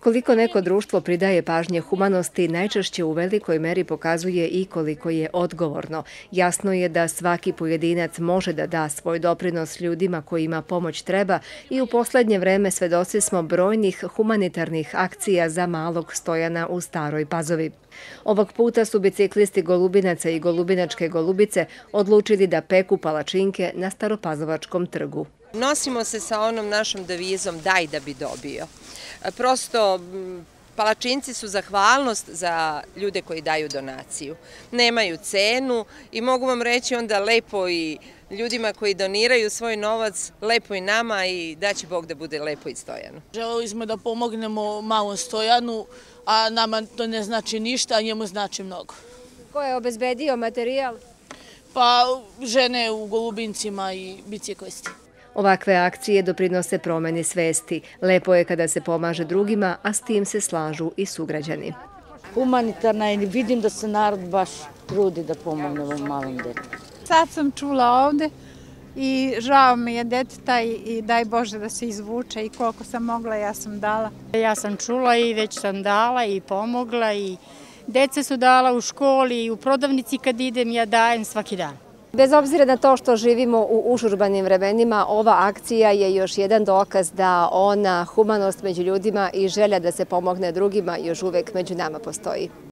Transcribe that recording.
Koliko neko društvo pridaje pažnje humanosti, najčešće u velikoj meri pokazuje i koliko je odgovorno. Jasno je da svaki pojedinac može da da svoj doprinos ljudima kojima pomoć treba i u poslednje vreme svedoci smo brojnih humanitarnih akcija za malog stojana u Staroj Pazovi. Ovog puta su biciklisti Golubinaca i Golubinačke Golubice odlučili da peku palačinke na Staropazovačkom trgu. Nosimo se sa onom našom devizom daj da bi dobio. Prosto palačinci su zahvalnost za ljude koji daju donaciju. Nemaju cenu i mogu vam reći onda lepo i ljudima koji doniraju svoj novac, lepo i nama i da će Bog da bude lepo i stojano. Želeli smo da pomognemo malom stojanu, a nama to ne znači ništa, a njemu znači mnogo. Ko je obezbedio materijal? Pa žene u golubincima i biciklisti. Ovakve akcije doprinose promeni svesti. Lepo je kada se pomaže drugima, a s tim se slažu i sugrađani. Humanitarna je, vidim da se narod baš trudi da pomogne ovom malom detu. Sad sam čula ovde i žao mi je deteta i daj Bože da se izvuče i koliko sam mogla ja sam dala. Ja sam čula i već sam dala i pomogla i dece su dala u školi i u prodavnici kad idem ja dajem svaki dan. Bez obzira na to što živimo u užurbanim vremenima, ova akcija je još jedan dokaz da ona humanost među ljudima i želja da se pomogne drugima još uvek među nama postoji.